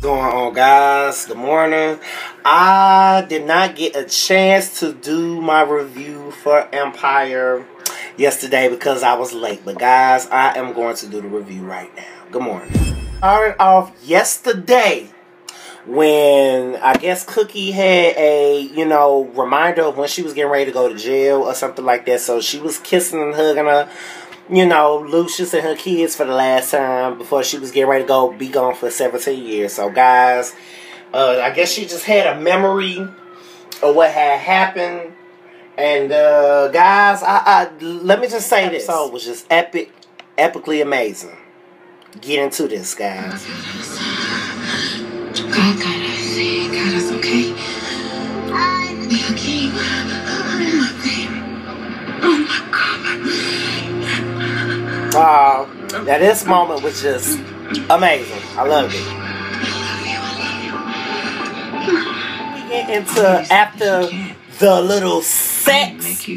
going on, guys? Good morning. I did not get a chance to do my review for Empire yesterday because I was late. But, guys, I am going to do the review right now. Good morning. Started off yesterday when I guess Cookie had a, you know, reminder of when she was getting ready to go to jail or something like that. So she was kissing and hugging her you know, Lucious and her kids for the last time before she was getting ready to go be gone for 17 years. So, guys, uh, I guess she just had a memory of what had happened. And, uh, guys, I, I let me just say this. episode was just epic, epically amazing. Get into this, guys. Wow. Now this moment was just amazing. I loved it. We get into after the little sex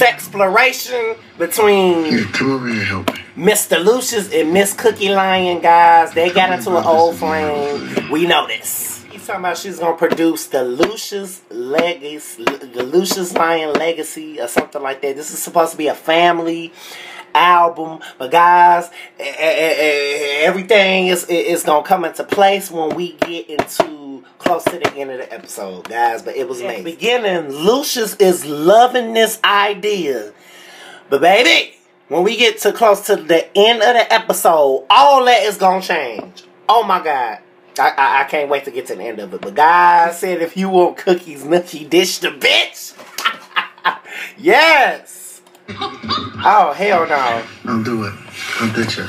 exploration between Here, come over here help me. Mr. Lucious and Miss Cookie Lyon, guys. They got into an old flame. We know this. He's talking about she's gonna produce the Lucious Legacy, the Lucious Lyon Legacy, or something like that. This is supposed to be a family album. But guys, everything is is gonna come into place when we get into close to the end of the episode, guys. But it was amazing. beginning, Lucious is loving this idea, but baby, when we get to close to the end of the episode, all that is gonna change. Oh my god. I, I, I can't wait to get to the end of it. But guys said if you want cookies, nookie dish the bitch. yes. Oh hell no! Don't do it. Don't ditch her.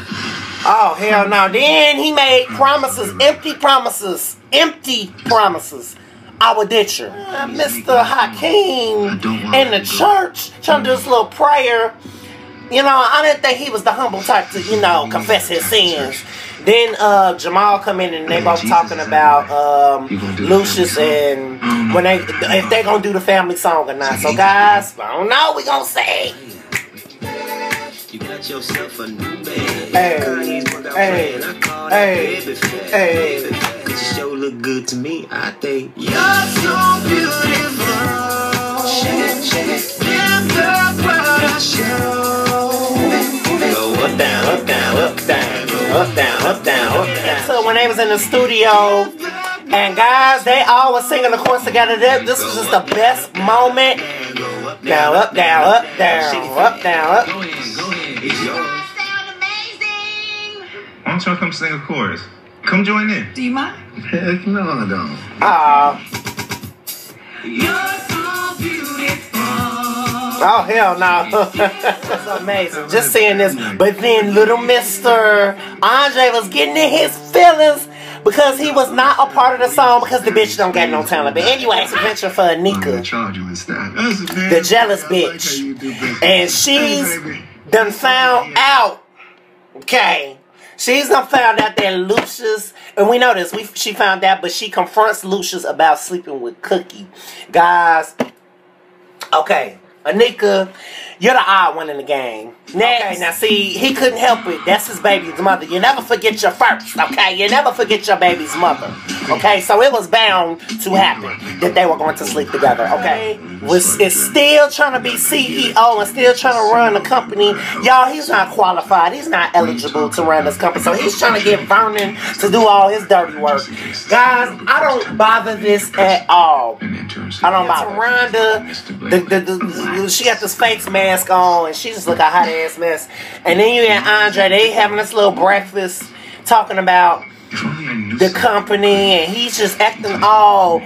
Oh hell no! Then he made promises, empty promises, empty promises. I would ditch her. Uh, Mr. Hakeem in the church trying to do this little prayer. You know, I didn't think he was the humble type to, you know, confess his sins. Then uh, Jamal come in and they both talking about um, Lucious and when they if they gonna do the family song or not. So guys, I don't know. We gonna say. You got yourself a new baby. Hey, hey, hey, hey. Cause you sure look good to me. I think you're so beautiful. Shake, shake. Never proud show. Go up, down, up, down, up, down up, down, up, down, up, down. So when they was in the studio, and guys, they all were singing the chorus together. This was just the best moment. Down, up, down, up, down, up, down, up. Go ahead, go ahead. Why don't y'all come sing a chorus? Come join in. Do you mind? Heck no, I don't. Ah. You're so beautiful. Oh hell no! That's amazing. Just seeing this, but then little Mister Andre was getting in his feelings because he was not a part of the song because the bitch don't get no talent. But anyway, it's a venture for Anika, the jealous bitch, and she's done found out. Okay. She's done found out that Lucious, and we know this, we, she found out, but she confronts Lucious about sleeping with Cookie. Guys, okay, Anika, you're the odd one in the game. Next. Okay, now see, he couldn't help it. That's his baby's mother. You never forget your first, okay? You never forget your baby's mother. Okay, so it was bound to happen that they were going to sleep together, okay? Was is still trying to be CEO and still trying to run the company. Y'all, he's not qualified. He's not eligible to run this company. So he's trying to get Vernon to do all his dirty work. Guys, I don't bother this at all. I don't bother. Rhonda, the, the, the, she got this face mask on and she just look a hot ass ass mess. And then you and Andre, they having this little breakfast talking about the company, and he's just acting all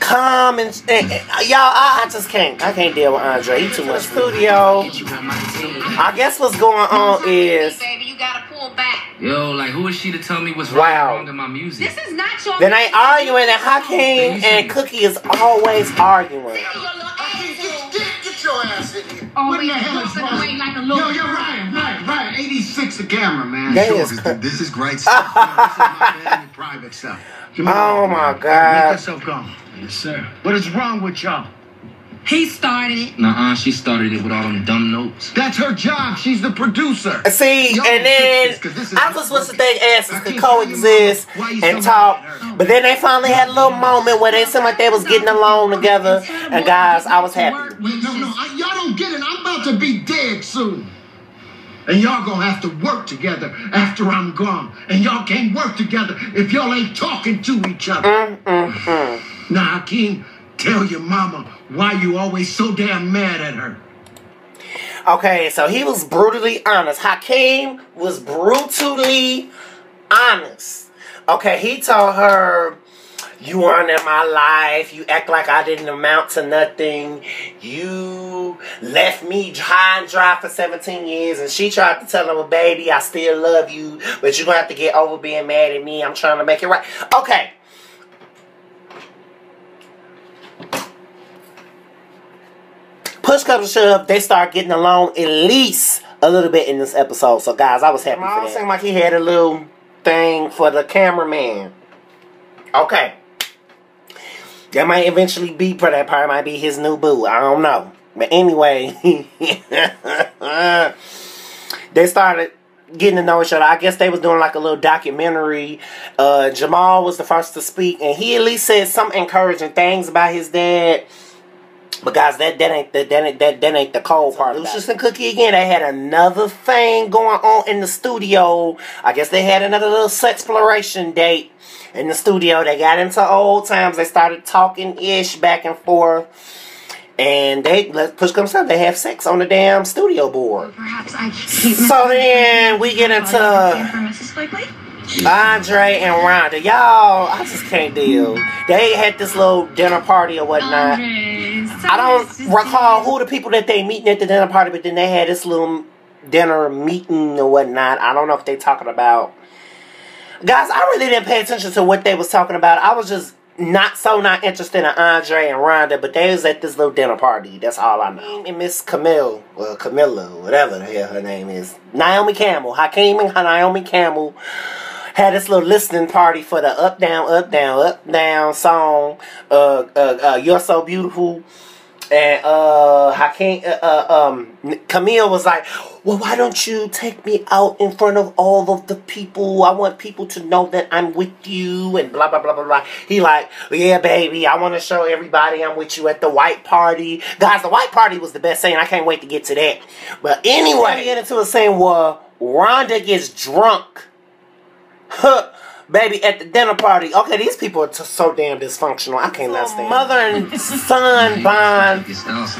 calm and, and, and y'all. I, I, just can't. I can't deal with Andre. He too much studio. I guess what's going on is. Yo, like who is she to tell me what's wow. wrong in my music? This is not your. Then they arguing, and Hakeem and Cookie is always arguing your ass in here. Oh, what the hell is wrong? Like a Yo, you're Ryan, right, right. 86 the camera, man. That sure, is this, this is great stuff. this is my family private stuff. Come oh, my God. Make yourself go. Yes, sir. What is wrong with y'all? He started it. Nuh-uh, she started it with all them dumb notes. That's her job. She's the producer. See, Y'all and then fix this I not just wish that working. they asses could can't tell you, coexist Mama, why you and talk. mad at her? But then they finally had a little moment where they seemed like they was getting along together. And guys, I was happy. Wait, no, no, I, y'all don't get it. I'm about to be dead soon. And y'all gonna have to work together after I'm gone. And y'all can't work together if y'all ain't talking to each other. Mm, mm, mm. Now, Hakeem, tell your mama why you always so damn mad at her. Okay, so he was brutally honest. Hakeem was brutally honest. Okay, he told her, You weren't in my life. You act like I didn't amount to nothing. You left me high and dry for 17 years. And she tried to tell him, Baby, I still love you, but you're going to have to get over being mad at me. I'm trying to make it right. Okay. Push come to shove, they start getting along at least a little bit in this episode. So, guys, I was happy for that. Seemed like he had a little thing for the cameraman. Okay. That might eventually be for that part. Might be his new boo. I don't know. But anyway, they started getting to know each other. I guess they was doing like a little documentary. Uh, Jamal was the first to speak, and he at least said some encouraging things about his dad. But guys, that that ain't the, that ain't that, that ain't the cold part. Lucious and Cookie again. They had another thing going on in the studio. I guess they had another little sex exploration date in the studio. They got into old times. They started talking ish back and forth. And they let push comes up. They have sex on the damn studio board. Perhaps I So then we get into for Mrs. Blakely. Andre and Rhonda. Y'all, I just can't deal. They had this little dinner party or whatnot. I don't recall who the people that they meeting at the dinner party, but then they had this little dinner meeting or whatnot. I don't know if they talking about. Guys, I really didn't pay attention to what they was talking about. I was just not so not interested in Andre and Rhonda, but they was at this little dinner party. That's all I know. And Miss Camille, well Camilla, whatever the hell her name is, Naomi Campbell, Hakeem and Naomi Campbell had this little listening party for the up down up down up down song uh uh, uh you're so beautiful and uh Hakeem uh, uh, um Camille was like well why don't you take me out in front of all of the people? I want people to know that I'm with you and blah blah blah blah blah. He like yeah baby I want to show everybody I'm with you at the white party. Guys the white party was the best scene. I can't wait to get to that. But anyway we get into a scene where Rhonda gets drunk Baby, at the dinner party. Okay, these people are t- so damn dysfunctional. I cannot stand. Mother and son bond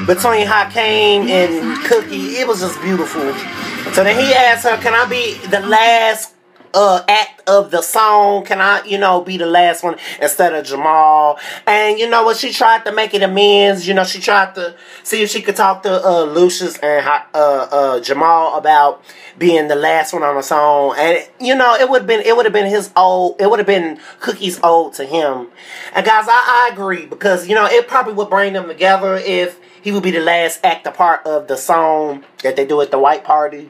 between Hakeem and Cookie. It was just beautiful. So then he asked her, "Can I be the last uh, act of the song? Can I, you know, be the last one instead of Jamal?" And you know what? She tried to make it amends. You know, she tried to see if she could talk to uh, Lucious and uh, uh, Jamal about being the last one on the song. And you know, it would have been it would have been his old it would have been Cookie's old to him. And guys, I, I agree because you know it probably would bring them together if he would be the last act a part of the song that they do at the white party.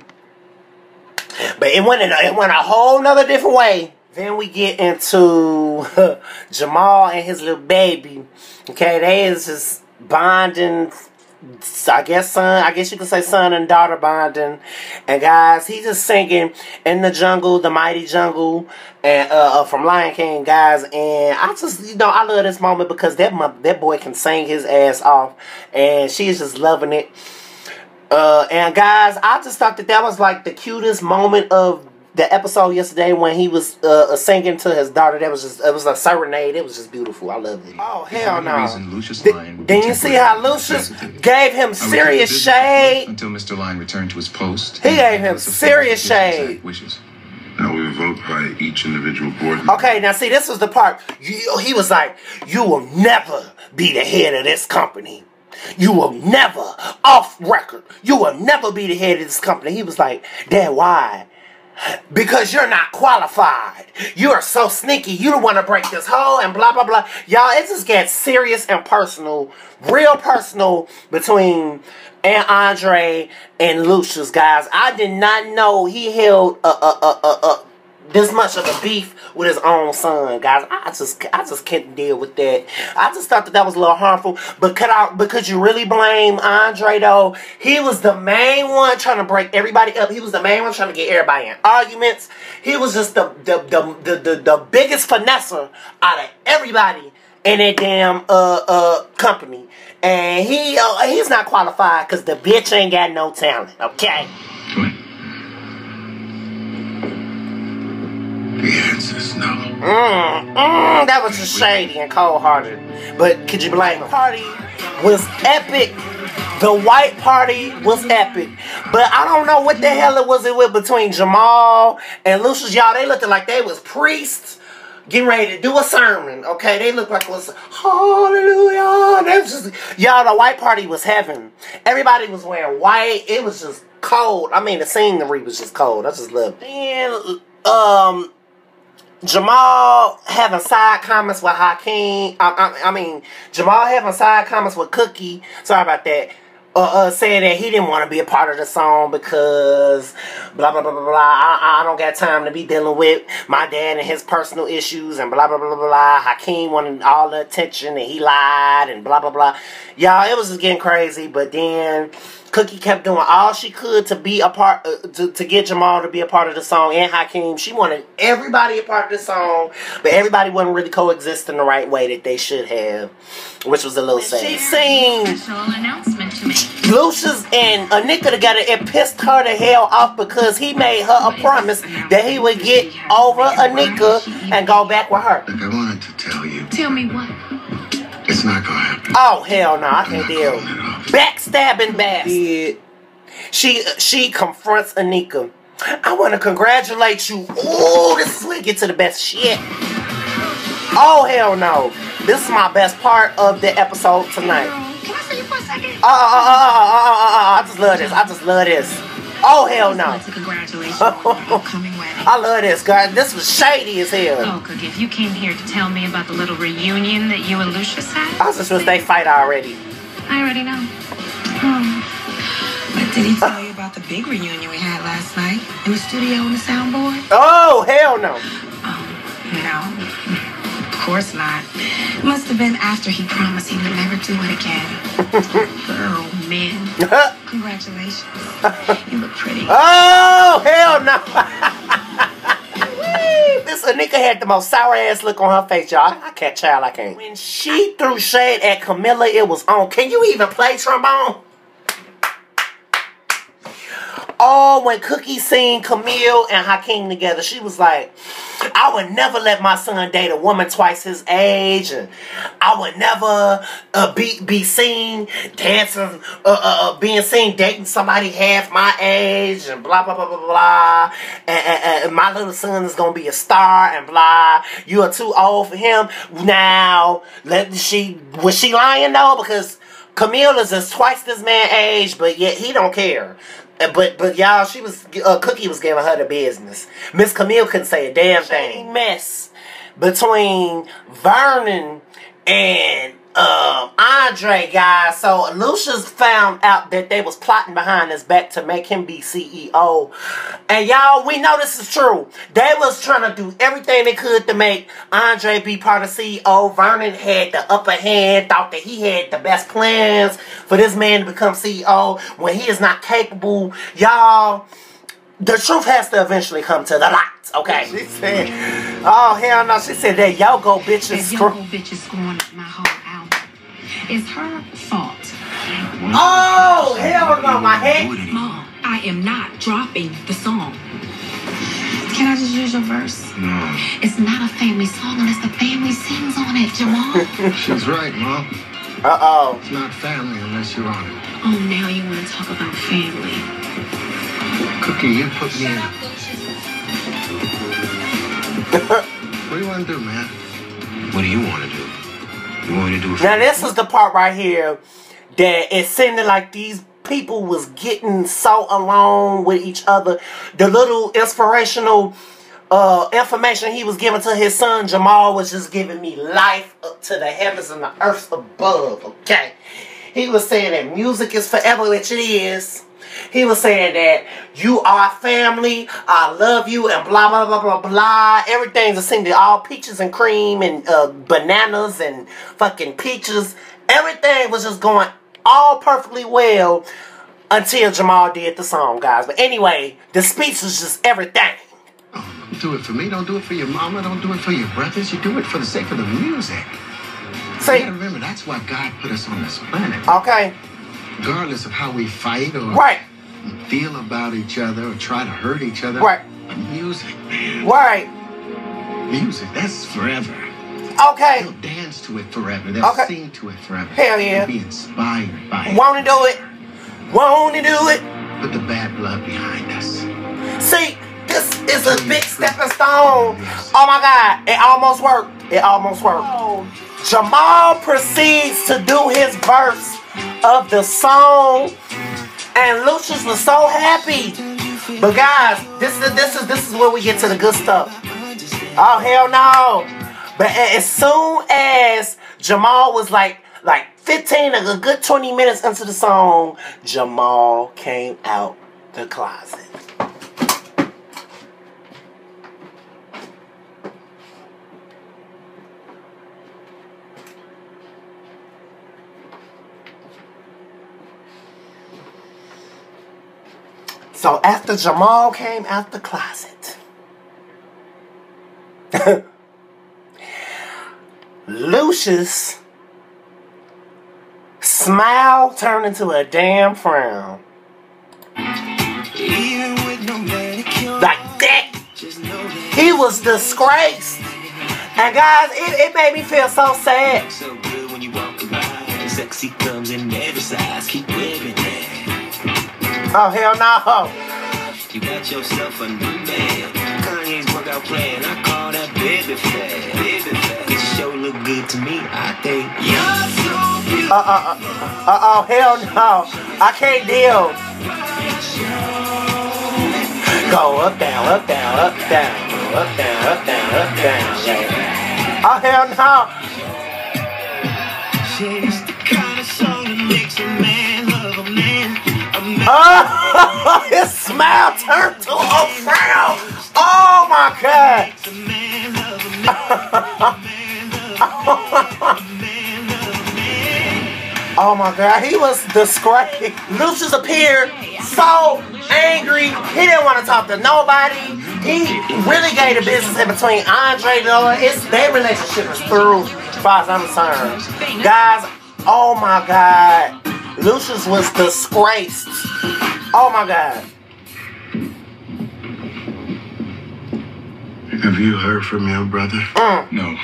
But it went in it went a whole nother different way. Then we get into Jamal and his little baby. Okay, they is just bonding I guess son, I guess you could say son and daughter bonding. And guys, he's just singing in the jungle, the mighty jungle, and uh, uh, from Lion King, guys. And I just, you know, I love this moment because that that boy can sing his ass off, and she's just loving it. Uh, and guys, I just thought that that was like the cutest moment of the episode yesterday when he was uh, singing to his daughter. That was just it was a serenade. It was just beautiful. I loved it. Oh hell no! Th- then you see how Lucious gave him serious shade until Mr. Lyon returned to his post. He gave him serious shade. Wishes. Now we vote by each individual board. Okay, now see, this was the part. You, he was like, "You will never be the head of this company." You will never, off record, you will never be the head of this company. He was like, Dad, why? Because you're not qualified. You are so sneaky. You don't want to break this hole and blah, blah, blah. Y'all, it just gets serious and personal, real personal between and Andre and Lucious, guys. I did not know he held a, a, a, a, a this much of a beef with his own son, guys. I just I just can't deal with that. I just thought that that was a little harmful. But could I? But could you really blame Andre though? He was the main one trying to break everybody up. He was the main one trying to get everybody in arguments. He was just the the the the, the, the biggest finesser out of everybody in that damn uh uh company. And he uh, he's not qualified because the bitch ain't got no talent. Okay. The answer is no. Mm, mm, that was just shady and cold hearted. But could you blame him? The party was epic. The white party was epic. But I don't know what the hell it was it with between Jamal and Lucious. Y'all, they looked like they was priests getting ready to do a sermon. Okay, they looked like it was hallelujah. They was just y'all. The white party was heaven. Everybody was wearing white. It was just cold. I mean, the scenery was just cold. I just loved. It. And um, Jamal having side comments with Hakeem. I, I, I, mean, Jamal having side comments with Cookie. Sorry about that. Uh, uh, saying that he didn't want to be a part of the song because blah blah blah blah blah. I, I don't got time to be dealing with my dad and his personal issues and blah blah blah blah blah. Hakeem wanted all the attention and he lied and blah blah blah. Y'all, it was just getting crazy. But then Cookie kept doing all she could to be a part, uh, to, to get Jamal to be a part of the song and Hakeem. She wanted everybody a part of the song, but everybody wasn't really coexisting the right way that they should have, which was a little sad. She seen Lucious and Anika together. It pissed her the hell off because he made her a promise that he would get over Anika and go back with her. Look, I wanted to tell you. Tell me what? It's not gonna happen. Oh hell no, I can't deal. Backstabbing bastard. She she confronts Anika. I want to congratulate you. Oh, this is where get to the best shit. Oh hell no, this is my best part of the episode tonight. Second? Uh, uh, uh, uh, uh, uh, uh, I just love this. I just love this. Oh hell no. Congratulations upcoming wedding. I love this, guys. This was shady as hell. Oh, Cookie, if you came here to tell me about the little reunion that you and Lucious had, I was just wish they fight already. I already know. Oh. But did he tell you about the big reunion we had last night in the studio on the soundboard? Oh hell no. Oh, no. Of course not. It must have been after he promised he would never do it again. oh, man. Congratulations. You look pretty. Oh hell no. this Anika had the most sour ass look on her face, y'all. I can't, child, I can't. When she threw shade at Camilla, it was on. Can you even play trombone? Oh, when Cookie seen Camille and Hakeem together, she was like, I would never let my son date a woman twice his age, and I would never uh, be be seen dancing, uh, uh, uh, being seen dating somebody half my age, and blah blah blah blah blah. And, and, and my little son is gonna be a star, and blah. You are too old for him now. Let she was she lying though? Because Camille is just twice this man age, but yet he don't care. But but y'all, she was uh, Cookie was giving her the business. Miss Camille couldn't say a damn thing. Mess between Vernon and um, Andre, guys. So Lucious found out that they was plotting behind his back to make him be CEO. And y'all, we know this is true. They was trying to do everything they could to make Andre be part of CEO. Vernon had the upper hand, thought that he had the best plans for this man to become CEO when he is not capable. Y'all, the truth has to eventually come to the light. Okay. She said, oh, hell no. She said that Yogo bitch is That screw. young bitch up my whole album. It's her fault. Oh, hell no, my head. Mom, I am not dropping the song. Can I just use your verse? No. It's not a family song unless the family sings on it, Jamal. She's right, Mom. Uh oh. It's not family unless you're on it. oh, now you want to talk about family. Cookie, you put me in. What do you want to do, man? What do you want to do? You want me to do it Now this is the part right here that it seemed like these people was getting so along with each other. The little inspirational uh, information he was giving to his son Jamal was just giving me life up to the heavens and the earth above. Okay, he was saying that music is forever, which it is. He was saying that you are family, I love you, and blah blah blah blah blah. Everything's essentially all peaches and cream and uh, bananas and fucking peaches. Everything was just going all perfectly well until Jamal did the song, guys. But anyway, the speech was just everything. Don't do it for me. Don't do it for your mama. Don't do it for your brothers. You do it for the sake of the music. See, you gotta remember that's why God put us on this planet. Okay. Regardless of how we fight or right. feel about each other or try to hurt each other. Right. Music, man. Right. Music, that's forever. Okay. They'll dance to it forever. They'll okay. sing to it forever. Hell yeah. They'll be inspired by it. Wanna do it? Wanna do it? Put the bad blood behind us. See, this is a big stepping stone. Oh my God, it almost worked. It almost worked. Oh. Jamal proceeds to do his verse of the song, and Lucious was so happy. But guys, this is this is this is where we get to the good stuff. Oh hell no! But as soon as Jamal was like like 15, a good 20 minutes into the song, Jamal came out the closet. So after Jamal came out the closet, Lucious smile turned into a damn frown. Like that. He was disgraced. And guys, it, it made me feel so sad. So good when you walk around. Sexy comes in every size. Keep that. Oh, hell no. You got yourself a new man. Kanye's workout plan. I call that baby fat. Baby fat. It sure look good to me. I think you're so beautiful. Uh, uh, uh, uh, oh, hell no. I can't deal. Go up, down, up, down, up, down. Go up, down, up, down, up, down. Yeah. Oh, hell no. She's the kind of song that makes a man Oh, his smile turned to a frown. Oh, my God. Oh my god, he was disgraced. Lucious appeared so angry. He didn't want to talk to nobody. He really gave the business in between Andre and Noah. It's their relationship is through, as far as I'm concerned. Guys, oh my god. Lucious was disgraced. Oh my god. Have you heard from your brother? Mm. No.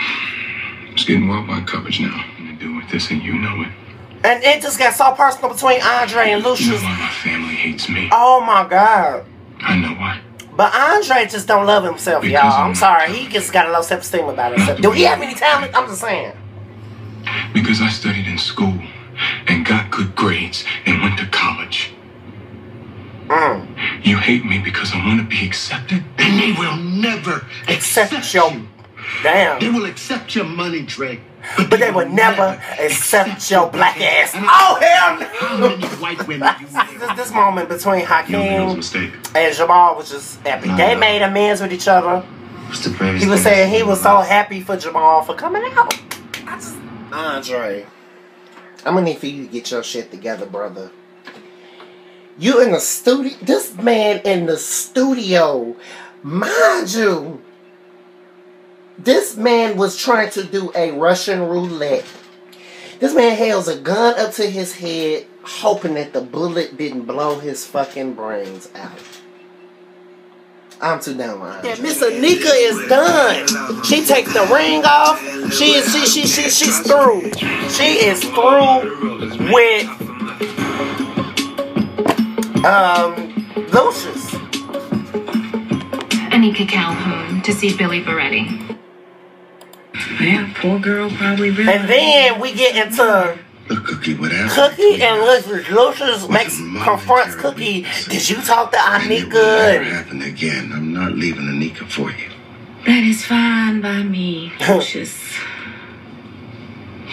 It's getting well by coverage now. To do with this, and you know it. And it just got so personal between Andre and You know Lucious. why my family hates me. Oh my god. I know why. But Andre just don't love himself, y'all. I'm sorry. He just got a low self-esteem about himself. Do he have any talent? I'm just saying. Because I studied in school and got good grades and went to college. Mm. You hate me because I want to be accepted. And they will never Accept accept your you. damn. They will accept your money, Trey. But they will never accept your black ass. Oh hell How no! many white women you This, this moment between You know it was a Hakeem and Jamal was just epic. They made amends with each other. What's the He was saying he was so happy for Jamal for coming out. I just, Andre, I'm gonna need for you to get your shit together, brother. You in the studio? This man in the studio, mind you. This man was trying to do a Russian roulette. This man held a gun up to his head, hoping that the bullet didn't blow his fucking brains out. I'm too down with Andre. Miss Anika is done. She takes the ring off. She is she she she she's through. She is through with um Lucious. Anika Calhoun to see Billy Beretti. Yeah, poor girl probably really. And then we get into Look, Cookie, what happened? Cookie and Lucious. Lucious makes With a confronts Cookie. Did you talk to And it will never Anika? happen again. I'm not leaving Anika for you. That is fine by me, Lucious.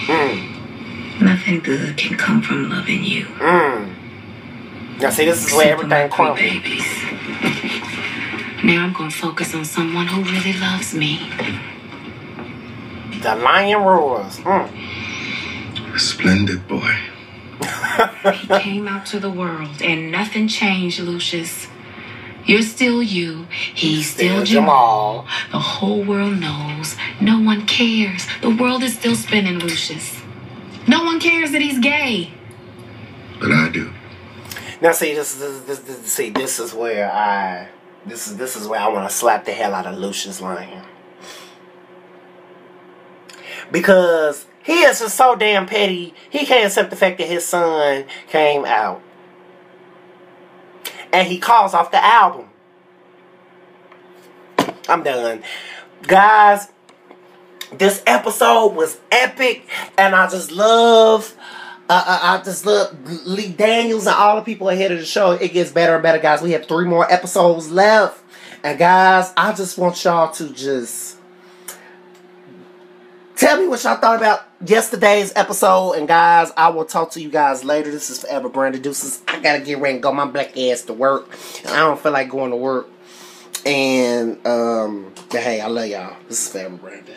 Mm, Nothing good can come from loving you. mm. Now see, this is where everything crumbles. babies. Now I'm gonna focus on someone who really loves me. The lion roars. Mm. A splendid boy. He came out to the world and nothing changed, Lucious. You're still you. He's still, Still Jamal. Jamal. The whole world knows. No one cares. The world is still spinning, Lucious. No one cares that he's gay. But I do. Now see, this, this, this, this see, this is where I, this is this is where I want to slap the hell out of Lucious Lyon. Because he is just so damn petty. He can't accept the fact that his son came out. And he calls off the album. I'm done. Guys, this episode was epic. And I just love uh, I, I just love Lee Daniels and all the people ahead of the show. It gets better and better, guys. We have three more episodes left. And guys, I just want y'all to just tell me what y'all thought about yesterday's episode. And guys, I will talk to you guys later. This is Forever Brandon Deuces. I gotta get ready and go my black ass to work. And I don't feel like going to work. And um, hey, I love y'all. This is Forever Brandon.